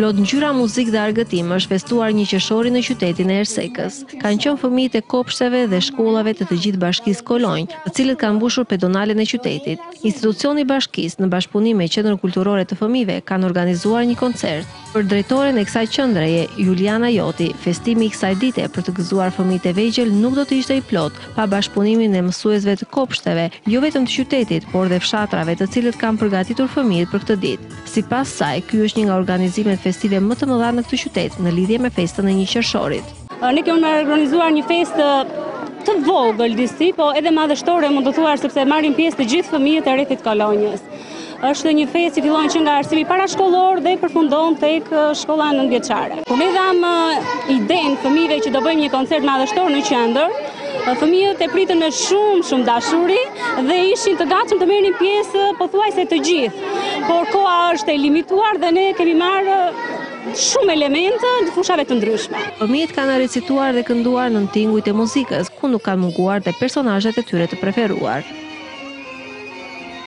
Plot ngjyra, muzikë dhe argëtim është festuar një qershori në qytetin e Ersekës. Kanë qenë fëmijët e kopshteve dhe shkollave të të gjithë bashkisë Kolonjë, të cilët kanë mbushur pedonalen e qytetit. Institucioni i bashkisë, në bashkëpunim me Qendrën Kulturore të Fëmijëve, kanë organizuar një koncert. Për drejtoren e kësaj qendreje, Juliana Joti, festimi i kësaj dite për të gëzuar fëmijët e vegjël nuk do të ishte i plotë pa bashkëpunimin e mësuesve të kopshteve, jo vetëm të qytetit, por dhe fshatrave të cilët kanë përgatitur fëmijët për këtë ditë. Sipas saj, ky është një nga organizimet festive më të mëdha në këtë qytet në lidhje me festën e një qershorit. Ne kemi organizuar një festë të vogël disi, po edhe madhështore mund të thuar sepse marrin pjesë të gjithë fëmijët e rrethit Kolonjës. Është një festë që fillon që nga arsimi parashkollor dhe përfundon tek shkolla nëntëvjeçare. Kur ne dhamë idenë fëmijëve që do bëjmë një koncert madhështor në qendër, fëmijët e pritën me shumë shumë dashuri dhe ishin të gatshëm të merrnin pjesë pothuajse të gjithë. Por koha është e limituar dhe ne kemi marrë shumë elementë në fushave të ndryshme. Fëmijët kanë recituar dhe kënduar nën tingujt e muzikës, ku nuk kanë munguar dhe personazhet e tyre të preferuar.